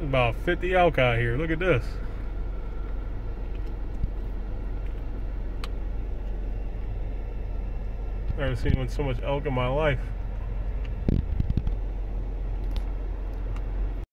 About 50 elk out here. Look at this. I've never seen so much elk in my life.